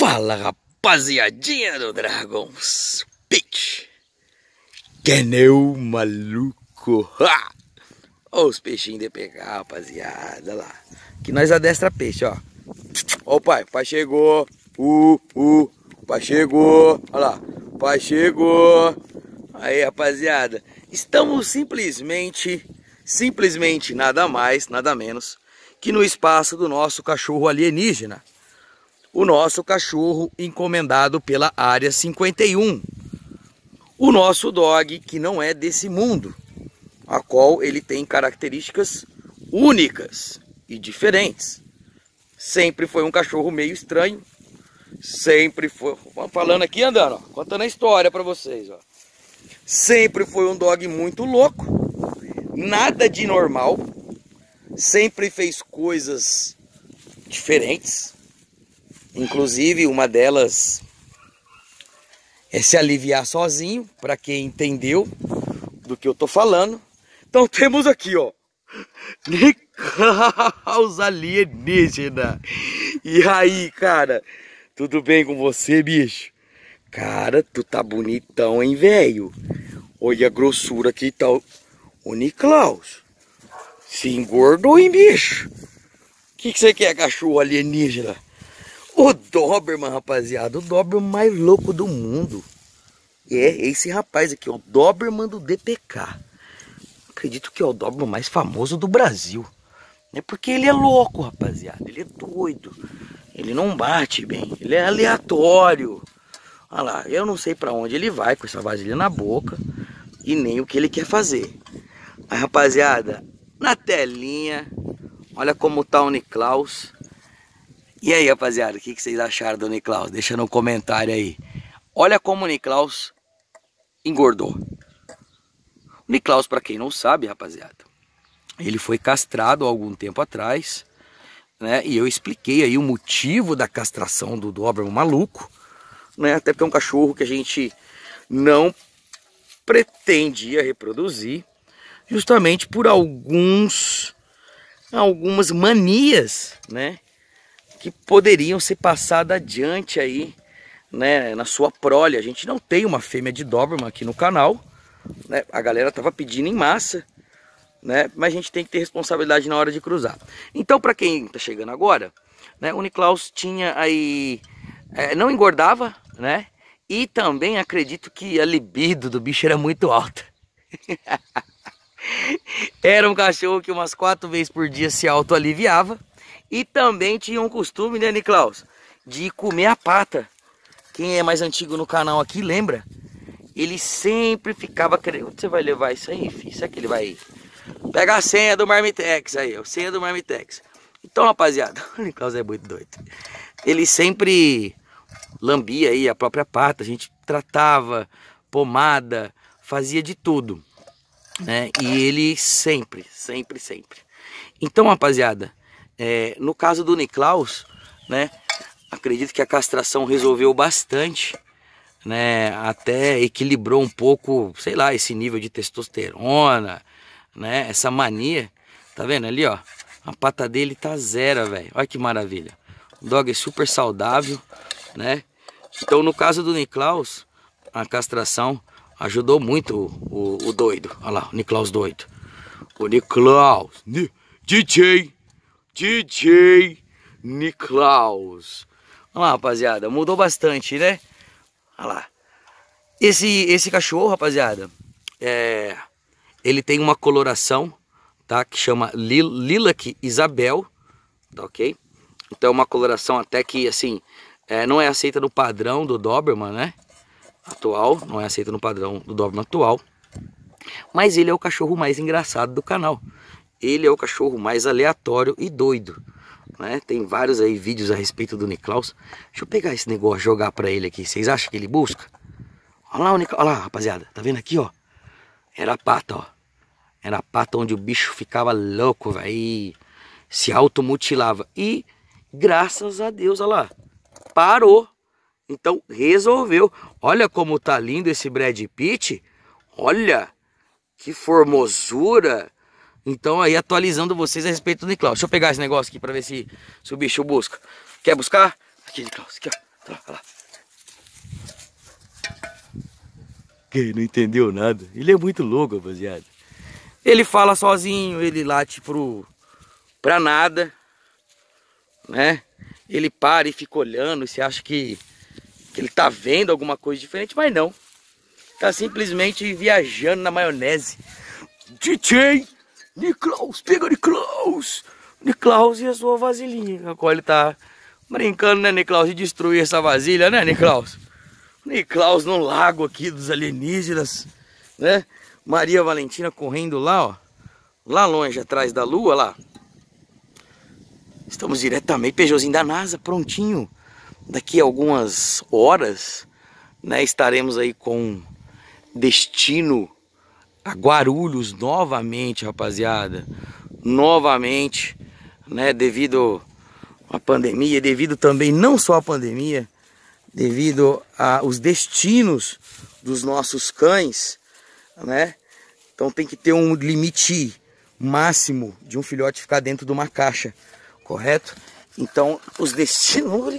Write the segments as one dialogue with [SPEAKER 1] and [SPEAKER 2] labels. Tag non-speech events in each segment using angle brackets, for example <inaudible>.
[SPEAKER 1] Fala rapaziadinha do Dragons Pitch. Que nem maluco? Ha! Olha os peixinhos de pegar rapaziada lá. Que nós adestra peixe ó. Ó o pai, pai chegou. Uh, uh, pai chegou. Olha lá, pai chegou. Aí rapaziada Estamos simplesmente Simplesmente nada mais, nada menos Que no espaço do nosso cachorro alienígena o nosso cachorro encomendado pela área 51. O nosso dog que não é desse mundo, a qual ele tem características únicas e diferentes. Sempre foi um cachorro meio estranho, sempre foi, falando aqui andando, ó, contando a história para vocês, ó. Sempre foi um dog muito louco, nada de normal, sempre fez coisas diferentes, Inclusive, uma delas é se aliviar sozinho, para quem entendeu do que eu tô falando. Então <laughs> temos aqui, ó, os alienígenas. E aí, cara, tudo bem com você, bicho? Cara, tu tá bonitão, hein, velho? Olha a grossura que tá o Niklaus. Se engordou, hein, bicho? O que, que você quer, cachorro alienígena? O Doberman, rapaziada, o Doberman mais louco do mundo. É esse rapaz aqui, o Doberman do DPK. Acredito que é o Doberman mais famoso do Brasil. É porque ele é louco, rapaziada. Ele é doido. Ele não bate bem. Ele é aleatório. Olha lá, eu não sei para onde ele vai com essa vasilha na boca. E nem o que ele quer fazer. Mas, rapaziada, na telinha, olha como tá o Niklaus. E aí, rapaziada, o que, vocês acharam do Niklaus? Deixa no comentário aí. Olha como o Niklaus engordou. O Niklaus, para quem não sabe, rapaziada, ele foi castrado há algum tempo atrás, né? E eu expliquei aí o motivo da castração do Doberman maluco, né? Até porque é um cachorro que a gente não pretendia reproduzir, justamente por alguns algumas manias, né? Que poderiam ser passadas adiante aí, né, na sua prole. A gente não tem uma fêmea de Doberman aqui no canal, né? A galera tava pedindo em massa, né? Mas a gente tem que ter responsabilidade na hora de cruzar. Então, para quem tá chegando agora, né, o Niklaus tinha aí é, não engordava, né? E também acredito que a libido do bicho era muito alta. <laughs> era um cachorro que umas quatro vezes por dia se auto-aliviava e também tinha um costume, né, Niklaus? De comer a pata. Quem é mais antigo no canal aqui lembra? Ele sempre ficava querendo. Onde você vai levar isso aí, filho? Será que ele vai. Pega a senha do Marmitex aí, a senha do Marmitex. Então, rapaziada, <laughs> o Niklaus é muito doido. Ele sempre lambia aí a própria pata. A gente tratava, pomada, fazia de tudo. Né? E ele sempre, sempre, sempre. Então, rapaziada, é, no caso do Niklaus, né, acredito que a castração resolveu bastante, né, até equilibrou um pouco, sei lá, esse nível de testosterona, né, essa mania. Tá vendo ali, ó? A pata dele tá zero, velho. Olha que maravilha. O dog é super saudável, né? Então, no caso do Niklaus, a castração ajudou muito o, o, o doido. Olha lá, o Niklaus doido. O Niklaus, DJ DJ Niklaus. Olha lá, rapaziada, mudou bastante, né? Olha lá. Esse, esse cachorro, rapaziada, é, ele tem uma coloração, tá? Que chama Lil, Lilac Isabel, tá ok? Então é uma coloração até que, assim, é, não é aceita no padrão do Doberman, né? Atual, não é aceita no padrão do Doberman atual. Mas ele é o cachorro mais engraçado do canal ele é o cachorro mais aleatório e doido. Né? Tem vários aí vídeos a respeito do Niklaus. Deixa eu pegar esse negócio jogar para ele aqui. Vocês acham que ele busca? Olha lá, o Niklaus. Olha lá, rapaziada. Tá vendo aqui, ó? Era a pata, ó. Era a pata onde o bicho ficava louco, velho. Se automutilava. E, graças a Deus, olha lá. Parou. Então, resolveu. Olha como tá lindo esse Brad Pitt. Olha. Que formosura. Então aí atualizando vocês a respeito do Niklaus. Deixa eu pegar esse negócio aqui para ver se, se o bicho busca. Quer buscar? Aqui, Niklaus, aqui ó. Olha lá. Que não entendeu nada. Ele é muito louco, rapaziada. Ele fala sozinho, ele late pro, pra nada, né? Ele para e fica olhando você acha que, que ele tá vendo alguma coisa diferente, mas não. Tá simplesmente viajando na maionese. DJ Niklaus, pega Niklaus! Niklaus e a sua vasilhinha, a qual ele tá brincando, né, Niklaus, de destruir essa vasilha, né, Niklaus? Niklaus no lago aqui dos alienígenas, né? Maria Valentina correndo lá, ó. Lá longe, atrás da lua, lá. Estamos diretamente, Peugeotzinho da NASA, prontinho. Daqui a algumas horas, né, estaremos aí com destino a Guarulhos novamente, rapaziada. Novamente, né, devido à pandemia, devido também não só à pandemia, devido aos destinos dos nossos cães, né? Então tem que ter um limite máximo de um filhote ficar dentro de uma caixa, correto? Então os destinos.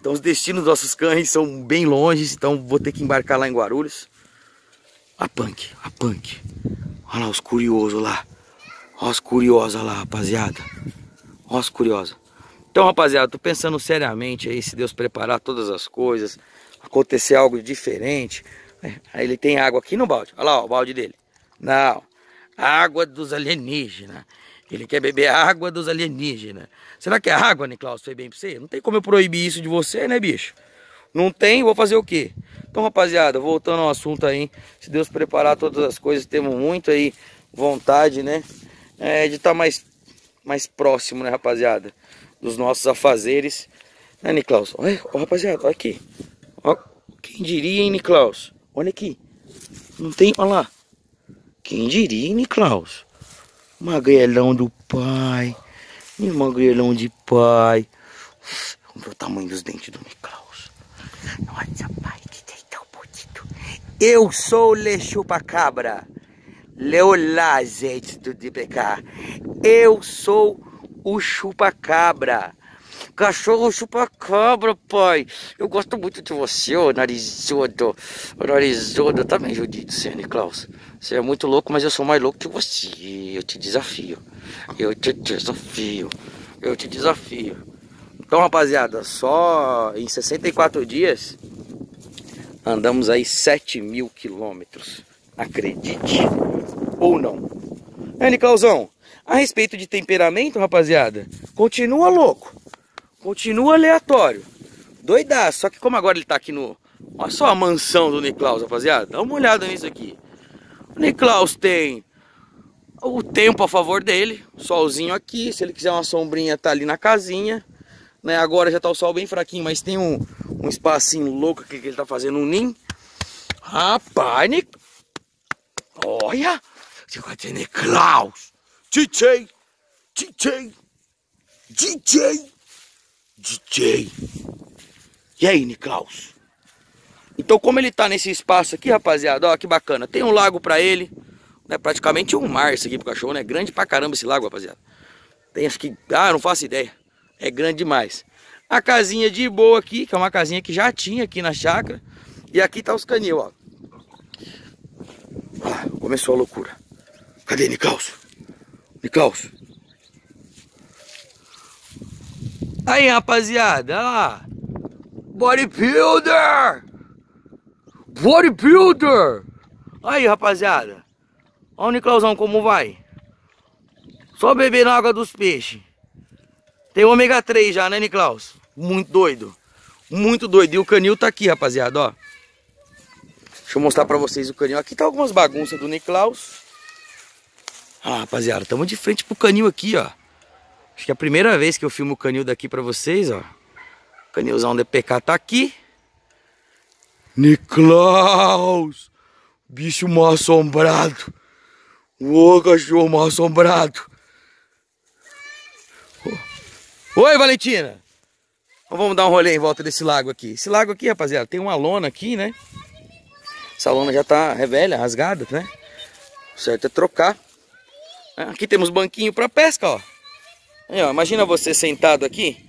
[SPEAKER 1] Então os destinos dos nossos cães são bem longe, então vou ter que embarcar lá em Guarulhos. A punk, a punk. Olha lá os curiosos lá. Olha os curiosos lá, rapaziada. Olha os curiosos. Então, rapaziada, tô pensando seriamente aí, se Deus preparar todas as coisas, acontecer algo diferente. Né? Aí ele tem água aqui no balde. Olha lá ó, o balde dele. Não, água dos alienígenas. Ele quer beber água dos alienígenas. Será que é água, Niklaus, foi bem pra você? Não tem como eu proibir isso de você, né, bicho? Não tem, vou fazer o quê? Então, rapaziada, voltando ao assunto aí, se Deus preparar todas as coisas, temos muito aí vontade, né? É, de estar tá mais, mais próximo, né, rapaziada? dos nossos afazeres. Né, Niklaus? Olha, ó, rapaziada, olha aqui. Ó, quem diria, hein, Niklaus? Olha aqui. Não tem, olha lá. Quem diria, hein, Niklaus? Magrelão do pai. E magrelão de pai. Vamos ver o tamanho dos dentes do Niklaus. Olha, pai, que tem tão bonito. Eu sou o Lechupa-Cabra. Leolá, gente do DPK. Eu sou o chupa-cabra. Cachorro chupa-cabra, pai. Eu gosto muito de você, ô narizudo. Ô narizudo. Também judido você, Niklaus. Você é muito louco, mas eu sou mais louco que você. Eu te desafio. Eu te desafio. Eu te desafio. Então, rapaziada, só em 64 dias andamos aí 7 mil quilômetros. Acredite ou não. É, Niklausão, a respeito de temperamento, rapaziada, continua louco. Continua aleatório. Doidaço. Só que como agora ele tá aqui no... Olha só a mansão do Niklaus, rapaziada. Dá uma olhada nisso aqui. O Niklaus tem o tempo a favor dele. Solzinho aqui. Se ele quiser uma sombrinha, tá ali na casinha. Né? Agora já tá o sol bem fraquinho, mas tem um, um espacinho louco aqui que ele tá fazendo um ninho. Rapaz. Olha! Você Niklaus! DJ, DJ, DJ, DJ. E aí, Niklaus? Então, como ele tá nesse espaço aqui, rapaziada, ó, que bacana. Tem um lago pra ele, né? Praticamente um mar isso aqui pro cachorro, né? Grande pra caramba esse lago, rapaziada. Tem acho que, ah, não faço ideia. É grande demais. A casinha de boa aqui, que é uma casinha que já tinha aqui na chácara. E aqui tá os canil, ó. Ah, começou a loucura. Cadê Niklaus? Niklaus. Aí, rapaziada, olha lá. Bodybuilder! Bodybuilder! Aí, rapaziada. Olha o Niklausão como vai. Só beber na água dos peixes. Tem ômega 3 já, né, Niklaus? Muito doido. Muito doido. E o canil tá aqui, rapaziada, ó. Deixa eu mostrar pra vocês o canil. Aqui tá algumas bagunças do Niklaus. Ah, rapaziada, estamos de frente pro canil aqui, ó. Acho que é a primeira vez que eu filmo o canil daqui pra vocês, ó. O canilzão DPK tá aqui. Niklaus! Bicho mal assombrado. Ô, cachorro mal assombrado. Oi, Valentina. Então vamos dar um rolê em volta desse lago aqui. Esse lago aqui, rapaziada, tem uma lona aqui, né? Essa lona já tá velha, rasgada, né? O certo é trocar. Aqui temos banquinho para pesca, ó. Aí, ó. Imagina você sentado aqui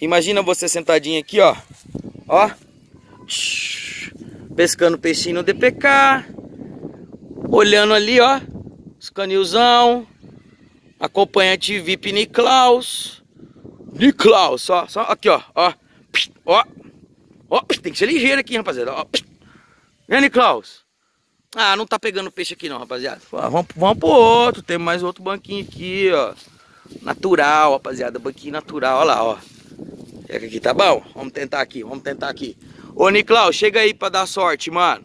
[SPEAKER 1] Imagina você sentadinho aqui, ó. Ó. Pescando peixinho no DPK. Olhando ali, ó. Os canilzão. Acompanhante VIP Niklaus. Niklaus, ó. Só aqui, ó. Ó. Ó. Ó. Tem que ser ligeiro aqui, rapaziada. Ó. Né, Niklaus? Ah, não tá pegando peixe aqui não, rapaziada. Vamos, vamos pro outro. Tem mais outro banquinho aqui, ó. Natural, rapaziada. Banquinho natural, olha lá, ó. É que aqui tá bom? Vamos tentar aqui, vamos tentar aqui. Ô, Niclau, chega aí pra dar sorte, mano.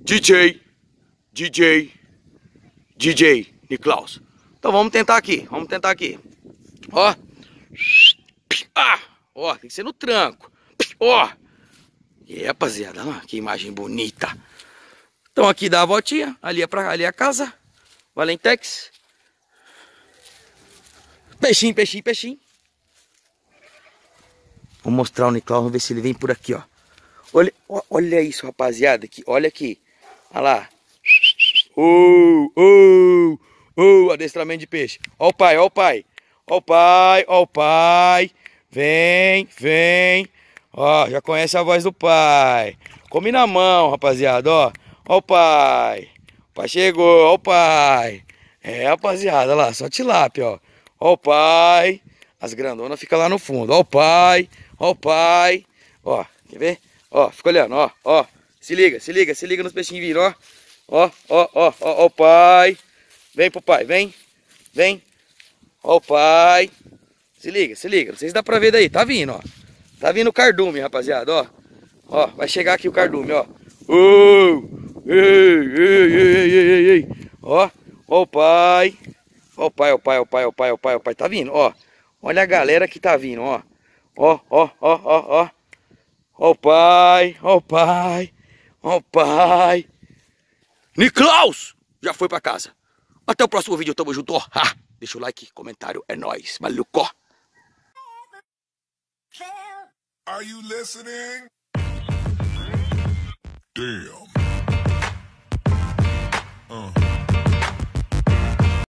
[SPEAKER 1] DJ, DJ, DJ, Niklaus. Então vamos tentar aqui, vamos tentar aqui. Ó. Ah, ó, tem que ser no tranco. Ó. E rapaziada, que imagem bonita. Então aqui dá a voltinha, ali é, pra, ali é a casa. Valentex. Peixinho, peixinho, peixinho. Vou mostrar o Nicolau, vamos ver se ele vem por aqui, ó. Olha, olha isso, rapaziada, aqui, olha aqui. Olha lá. Oh, oh, oh, adestramento de peixe. Ó o pai, ó o pai. Ó o pai, ó o pai. Vem, vem. Ó, já conhece a voz do pai. Come na mão, rapaziada, ó. Ó o pai. O pai chegou, ó o pai. É, rapaziada, lá, só tilápia, ó. Ó o pai. As grandonas ficam lá no fundo. Ó o pai. Ó o pai. Ó, quer ver? Ó, fica olhando, ó, ó. Se liga, se liga, se liga nos peixinhos vindo, ó. Ó, ó, ó, ó, ó o pai. Vem pro pai, vem. Vem. Ó o pai. Se liga, se liga. Não sei se dá pra ver daí. Tá vindo, ó. Tá vindo o cardume, rapaziada, ó. Ó, vai chegar aqui o cardume, ó. Uh, ei, ei, ei, ei, ei. Ó, ó o pai. Ó o pai, ó o pai, ó o pai, ó o pai, ó o pai, ó o pai. Tá vindo, ó. Olha a galera que tá vindo, ó. Ó, ó, ó, ó, ó. Ó o pai, ó o pai, ó o pai. Niklaus já foi pra casa. Até o próximo vídeo, tamo junto. Ha, Deixa o like, comentário, é nóis. Maluco! Are you listening? Damn. Uh.